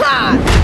Bye.